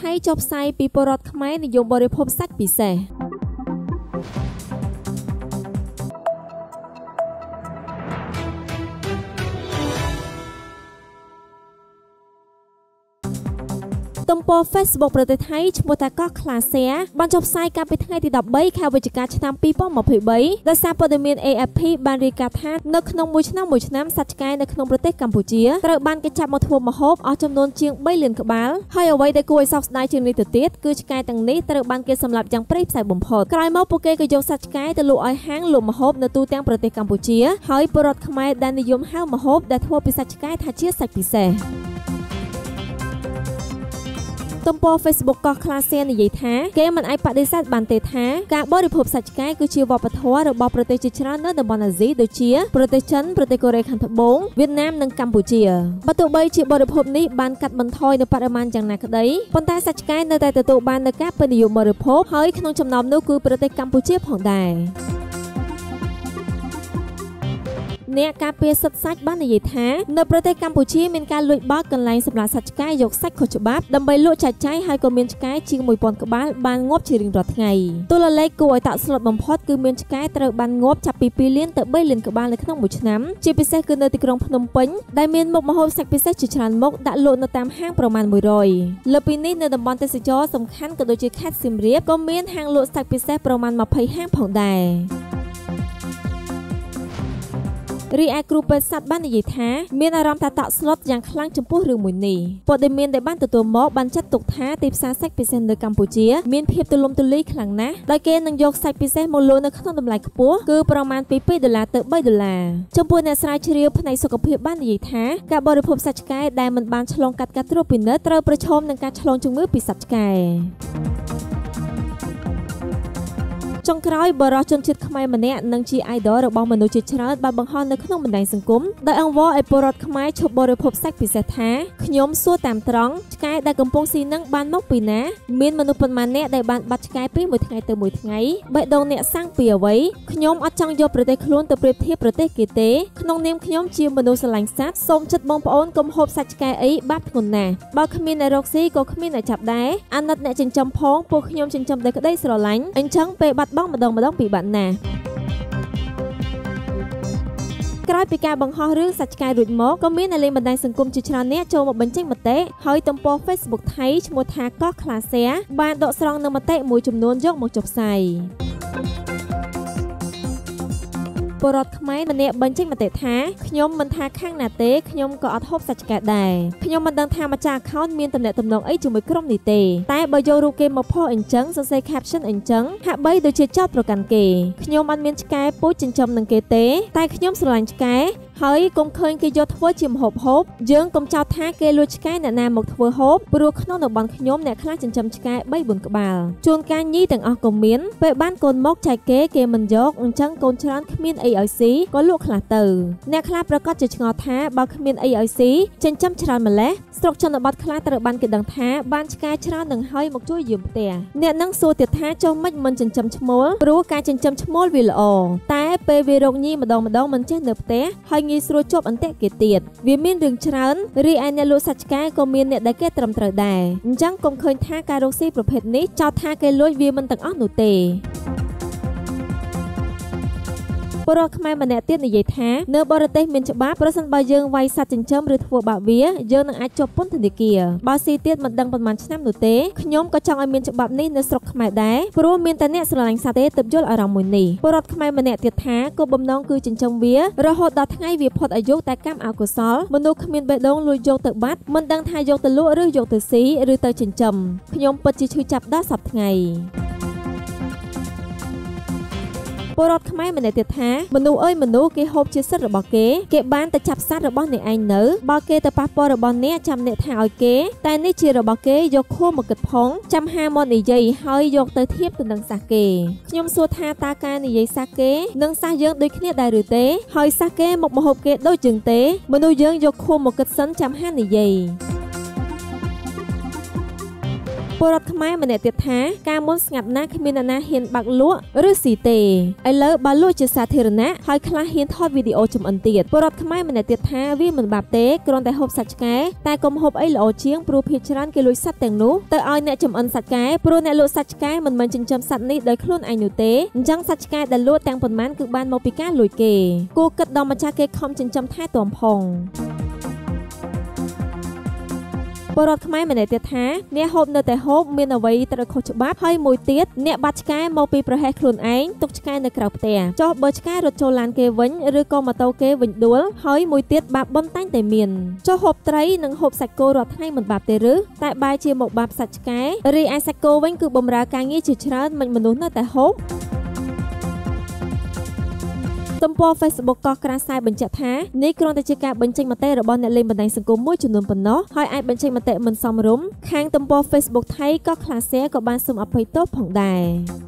ថៃចុះផ្សាយពីពលរដ្ឋខ្មែរនិយមបរិភោគសាច់ពិសេស ទំព័រ Facebook ប្រទេសថៃឈ្មោះថាកោះខ្លាសៀបានចុះផ្សាយកាលពីថ្ងៃទី13ខែវិច្ឆិកាឆ្នាំ2023ដោយសារព័ត៌មាន AFP បានរាយការណ៍ថានៅក្នុងមួយឆ្នាំមួយឆ្នាំសត្វឆ្កែនៅក្នុងប្រទេសកម្ពុជាត្រូវបានគេចាប់មកធ្វើម្ហូបអស់ចំនួនជាង3លានក្បាលហើយអ្វីដែលគួរឲ្យសោកស្ដាយជាងនេះទៅទៀតគឺឆ្កែទាំងនេះត្រូវបានគេសម្លាប់យ៉ាងព្រៃផ្សៃបំផុតក្រោយមកពួកគេក៏យកសត្វឆ្កែទៅលក់ឲ្យហាងលក់ម្ហូបនៅទូទាំងប្រទេសកម្ពុជាហើយពលរដ្ឋខ្មែរដែលនិយមហៅម្ហូបដែលធ្វើពីសាច់ឆ្កែថាជាសាច់ពិសេស ទំព័រ Facebook កោះខ្លាសៀននិយាយថាគេមិនអាចបដិសេធបានទេថាការបរិភោគសាច់ឆ្កែគឺជាវប្បធម៌របស់ប្រទេសជាច្រើននៅតំបន់អាស៊ីដូចជាប្រទេសចិនប្រទេសកូរ៉េខាងត្បូងវៀតណាមនិងកម្ពុជាបើទោះបីជាបរិភោគនេះបានកាត់បន្ថយនៅបរិមាណយ៉ាងណាក្តីប៉ុន្តែសាច់ឆ្កែនៅតែទទួលបាននូវការពេញនិយមបរិភោគហើយក្នុងចំណោមនោះគឺប្រទេសកម្ពុជាផងដែរ អ្នកការពារសិទ្ធិសាច់បាននិយាយថានៅប្រទេសកម្ពុជាមានការលួចបោកកន្លែងសម្រាប់សាច់ឆ្កែយកសាច់ខុសច្បាប់ដើម្បីលក់ចែកចាយហើយក៏មានឆ្កែជាង1000ក្បាលបានងាប់ជារៀងរាល់ថ្ងៃតួលេខគួរឲ្យតក់ស្លុតបំផុតគឺមានឆ្កែត្រូវបានងាប់ចាប់ពី2លានទៅ3លានក្បាលនៅក្នុងមួយឆ្នាំជាពិសេសគឺនៅទីក្រុងភ្នំពេញដែលមានមុខម្ហូបសាច់ពិសេសជាច្រើនមុខដាក់លក់នៅតាមហាងប្រមាណ100លើពីនេះនៅតំបន់ទេសចរសំខាន់ក៏ដូចជាខេត្តសៀមរាបក៏មានហាងលក់សាច់ពិសេសប្រមាណ20ហាងផងដែរ រីឯគ្រូពេទ្យសត្វបាននិយាយថាមានអារម្មណ៍ថាតក់ស្លុតយ៉ាងខ្លាំងចំពោះរឿងមួយនេះព័ត៌មានដែលបានទទួលមកបានចាត់ទុកថាទីផ្សារសាច់ពិសេសនៅកម្ពុជាមានភាពទូលំទូលាយខ្លាំងណាស់ដោយគេនឹងយកសាច់ពិសេសមកលក់នៅក្នុងតម្លៃខ្ពស់គឺប្រមាណពី2ដុល្លារទៅ3ដុល្លារចំពោះអ្នកស្រាវជ្រាវផ្នែកសុខភាពបាននិយាយថាការបរិភោគសាច់ឆ្កែដែលមិនបានឆ្លងកាត់ការត្រួតពិនិត្យត្រូវប្រឈមនឹងការឆ្លងជំងឺពីសត្វឆ្កែ ចុងក្រោយបរិសុជនជាតិខ្មែរម្នាក់និងជា idol របស់មនុស្សជាច្រើនបានបង្ហោះនៅក្នុងបណ្ដាញសង្គមដោយអង្វរឲ្យពលរដ្ឋខ្មែរឈប់បរិភោគសាច់ពិសេសថាខ្ញុំសួរតាមត្រង់ឆ្កែដែលកំពុងស៊ីនឹងបានមកពីណាមានមនុស្សប៉ុន្មានអ្នកដែលបានបាត់ឆ្កែពីមួយថ្ងៃទៅមួយថ្ងៃបេះដូងអ្នកសាំងពីអ្វីខ្ញុំអត់ចង់យកប្រទេសខ្លួនទៅប្រៀបធៀបប្រទេសគេទេក្នុងនាមខ្ញុំជាមនុស្សស្រឡាញ់សត្វសូមចិត្តបងប្អូនកុំហូបសាច់ឆ្កែអីបាបធ្ងន់ណាស់បើគ្មានអ្នករកស៊ីក៏គ្មានអ្នកចាប់ដែរអាណិតអ្នកចិញ្ចឹមផងពួកខ្ញុំចិញ្ចឹមដោយក្តីស្រឡាញ់អញ្ចឹងពេលបាត់បង់ម្ដងម្ដងពីបាត់ណាស់ក្រោយពីការបង្ហោះរឿងសាច់ឆ្កែរួចមកក៏មានអ្នកលេងបណ្ដាញសង្គមជាច្រើនអ្នកចូលមកបញ្ចេញមតិហើយទំព័រ Facebook ថៃឈ្មោះថាកោះខ្លាសែបានដកស្រង់នូវមតិមួយចំនួនយកមកចុះផ្សាយ ពលរដ្ឋខ្មែរម្នាក់បញ្ចេញមតិថាខ្ញុំមិនថាខាងណាទេខ្ញុំក៏អត់ហូបសាច់ឆ្កែដែរខ្ញុំមិនដឹងថាម្ចាស់ account មានតំណែងតំណងអីជាមួយក្រុមនេះទេតែបើយករូបគេមកផុសអញ្ចឹងសរសេរ caption អញ្ចឹងហាក់បីដូចជាចោតប្រកាន់គេខ្ញុំអត់មានឆ្កែពូជចិញ្ចឹមនឹងគេទេតែខ្ញុំស្រឡាញ់ឆ្កែ ហើយកុំឃើញគេយកធ្វើជាម្ហូបហូបយើងកុំចោទថាគេលួចឆ្កែអ្នកណាមកធ្វើហូបព្រោះក្នុងតំបន់ខ្ញុំអ្នកខ្លះចិញ្ចឹមឆ្កែ3 4ក្បាលជួនកាលញីទាំងអស់ក៏មានពេលបានកូនមកចែកគេគេមិនយកអញ្ចឹងកូនច្រើនគ្មានអីឲ្យស៊ីក៏លក់ខ្លះទៅអ្នកខ្លះប្រកាសជាឆ្ងល់ថាបើគ្មានអីឲ្យស៊ីចិញ្ចឹមច្រើនម្លេះស្រុកជនបទខ្លះត្រូវបានគេដឹងថាបានឆ្កែច្រើននឹងហើយមកជួយយាមផ្ទះអ្នកនឹងសួរទៀតថាចុះមិនមិនចិញ្ចឹមឈ្មោលព្រោះការចិញ្ចឹមឈ្មោលវាល្អតែពេលវារកញីម្ដងម្ដងមិនចេះនៅផ្ទះហើយងាយស្រួលជាប់អន្ទាក់គេទៀតវាមានរឿងច្រើនរីឯអ្នកលក់សាច់ឆ្កែក៏មានអ្នកដែលគេត្រឹមត្រូវដែរអញ្ចឹងកុំឃើញថាការរកស៊ីប្រភេទនេះចោទថាគេលួចវាមិនទាំងអស់នោះទេ ពលរដ្ឋខ្មែរម្នាក់ទៀតនិយាយថានៅបរទេសមានច្បាប់ប្រសិនបើយើងវាយសត្វចិញ្ចឹមឬធ្វើបាបវាយើងនឹងអាចជាប់ពន្ធនាគារបើស៊ីទៀតមិនដឹងប៉ុន្មានឆ្នាំនោះទេខ្ញុំក៏ចង់ឲ្យមានច្បាប់នេះនៅស្រុកខ្មែរដែរព្រោះមានតែអ្នកស្រឡាញ់សត្វទេទើបយល់អារម្មណ៍មួយនេះពលរដ្ឋខ្មែរម្នាក់ទៀតថាគោលបំណងគឺចិញ្ចឹមវារហូតដល់ថ្ងៃវាផុតអាយុតែកម្មអកុសលមនុស្សគ្មានបេះដូងលួចយកទៅបាត់មិនដឹងថាយកទៅលក់ឬយកទៅស៊ីឬទៅចិញ្ចឹមខ្ញុំពិតជាឈឺចាប់ដល់សប្តាហ៍ថ្ងៃ ពលរដ្ឋខ្មែរម្នាក់ទៀតថាមនុស្សអើយមនុស្សគេហូបជាសិទ្ធិរបស់គេគេបានទៅចាប់សត្វរបស់អ្នកឯងនៅបើគេទៅប៉ះពាល់របស់អ្នកចាំអ្នកថាឲ្យគេតែនេះជារបស់គេយកខួរមកគិតផងចាំហាមកនិយាយហើយយកទៅធៀបទៅនឹងសាសគេខ្ញុំសួរថាតើការនិយាយសាសគេនិងសាសយើងដូចគ្នាដែរឬទេហើយសាសគេមកមហូបគេដូចជាងទេមនុស្សយើងយកខួរមកគិតសិនចាំហានិយាយ ពលរដ្ឋខ្មែរម្នាក់ទៀតថាការមុនស្ងាត់ណាស់គ្មានអ្នកណាហ៊ានបាក់លក់ឬស៊ីទេឥឡូវបើលក់ជាសាធារណៈហើយខ្លះហ៊ានថតវីដេអូចំអិនទៀតពលរដ្ឋខ្មែរម្នាក់ទៀតថាវាមិនបាបទេគ្រាន់តែហូបសាច់ឆ្កែតែកុំហូបអីល្អជាងព្រោះភាគច្រើនគេលួចសត្វទាំងនោះទៅឲ្យអ្នកចំអិនសាច់ឆ្កែព្រោះអ្នកលក់សាច់ឆ្កែមិនមែនចិញ្ចឹមសត្វនេះដោយខ្លួនឯងនោះទេអញ្ចឹងសាច់ឆ្កែដែលលក់ទាំងប៉ុន្មានគឺបានមកពីការលួចគេគួរគិតដល់ម្ចាស់គេខំចិញ្ចឹមថែទាំផង ពលរដ្ឋខ្មែរម្នាក់ទៀតថាអ្នកហូបនៅតែហូបមានអ្វីត្រូវខុសច្បាប់ហើយមួយទៀតអ្នកបាត់ឆ្កែមកពីប្រហែសខ្លួនឯងទុកឆ្កែនៅក្រៅផ្ទះចុះបើឆ្កែរត់ចូលឡានគេវិញឬក៏ម៉ូតូគេវិញដួលហើយមួយទៀតបាបប៉ុនតែងតែមានចុះហូបត្រីនិងហូបសាច់គោរាល់ថ្ងៃមិនបាបទេឬតែបែរជាមកបាបសាច់ឆ្កែរីឯសាច់គោវិញគឺបំរើការងារជាច្រើនមិនមនុស្សនៅតែហូប ទំព័រ Facebook កោះក្រាសាយបញ្ជាក់ថានេះគ្រាន់តែជាការបញ្ចេញមតិរបស់អ្នកលេងបណ្ដាញសង្គមមួយចំនួនប៉ុណ្ណោះហើយអាចបញ្ចេញមតិមិនសមរម្យខាងទំព័រ Facebook ថៃក៏ខ្លាសែក៏បានសូមអភ័យទោសផងដែរ